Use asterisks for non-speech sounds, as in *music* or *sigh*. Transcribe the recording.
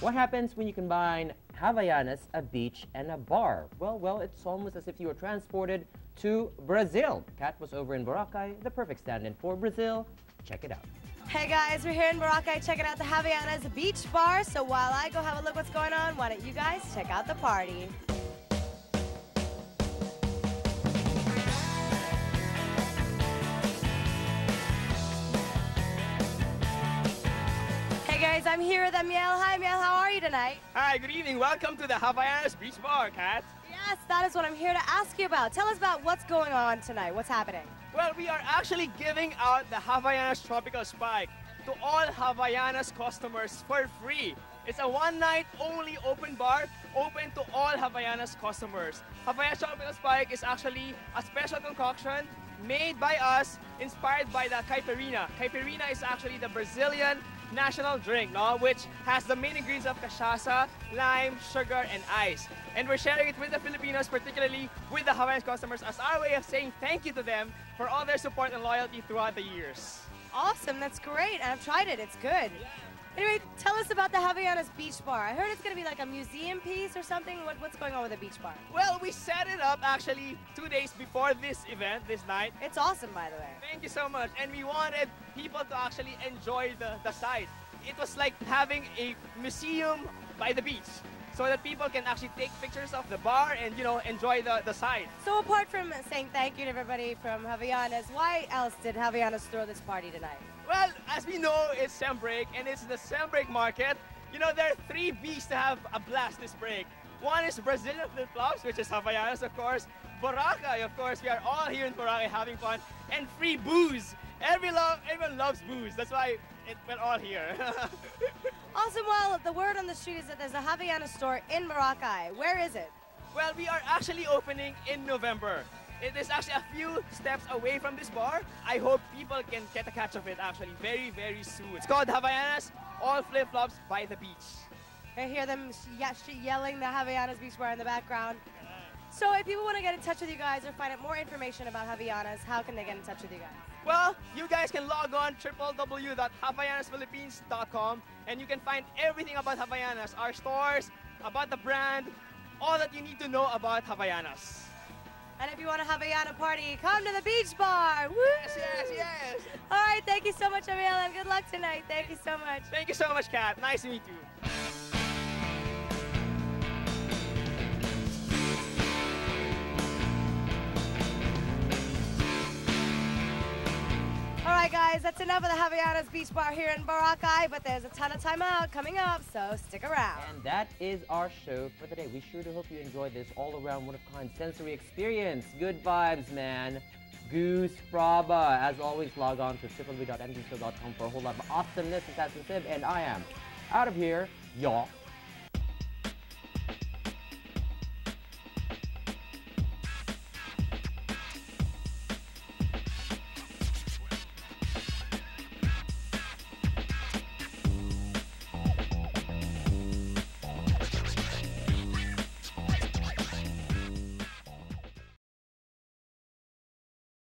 What happens when you combine Havaianas, a beach, and a bar? Well, well, it's almost as if you were transported to Brazil. Kat was over in Boracay, the perfect stand-in for Brazil. Check it out. Hey guys, we're here in Boracay checking out the Havaianas Beach Bar. So while I go have a look what's going on, why don't you guys check out the party? Guys, I'm here with Amiel. Hi Amiel, how are you tonight? Hi, good evening. Welcome to the Havaianas Beach Bar, Kat. Yes, that is what I'm here to ask you about. Tell us about what's going on tonight. What's happening? Well, we are actually giving out the Havaianas Tropical Spike to all Havaianas customers for free. It's a one-night only open bar, open to all Havaianas customers. Havaianas Tropical Spike is actually a special concoction made by us, inspired by the caipirinha. Caipirinha is actually the Brazilian national drink, no? which has the main ingredients of cachaça, lime, sugar, and ice. And we're sharing it with the Filipinos, particularly with the Havaianas customers, as our way of saying thank you to them for all their support and loyalty throughout the years. Awesome, that's great. I've tried it, it's good. Anyway, tell us about the Havaianas Beach Bar. I heard it's going to be like a museum piece or something. What, what's going on with the beach bar? Well, we set it up actually two days before this event, this night. It's awesome, by the way. Thank you so much. And we wanted people to actually enjoy the, the site. It was like having a museum by the beach so that people can actually take pictures of the bar and, you know, enjoy the, the site. So apart from saying thank you to everybody from Havaianas, why else did Havaianas throw this party tonight? Well, as we know, it's Sem Break and it's the Sem Break market. You know, there are three B's to have a blast this break. One is Brazilian flip-flops, which is Havaianas, of course. Boracay, of course. We are all here in Boracay having fun. And free booze. Every everyone loves booze. That's why it, we're all here. *laughs* awesome. Well, the word on the street is that there's a Havaiana store in Boracay. Where is it? Well, we are actually opening in November. It is actually a few steps away from this bar. I hope people can get a catch of it actually very, very soon. It's called Havaianas, all flip-flops by the beach. I hear them yelling the Havaianas Beach Bar in the background. So if people want to get in touch with you guys or find out more information about Havaianas, how can they get in touch with you guys? Well, you guys can log on www.havaianasphilippines.com and you can find everything about Havaianas, our stores, about the brand, all that you need to know about Havaianas. And if you want to have a Yana party, come to the beach bar. Woo! Yes, yes, yes. All right, thank you so much, Amiel, and good luck tonight. Thank you so much. Thank you so much, Kat. Nice to meet you. Right, guys, that's enough of the Havaianas Beach Bar here in Boracay, but there's a ton of time out coming up, so stick around. And that is our show for the day. We sure do hope you enjoyed this all-around one-of-kind sensory experience. Good vibes, man. Goose Fraba. As always, log on to www.mgshow.com for a whole lot of awesomeness. Sib, and I am out of here, y'all.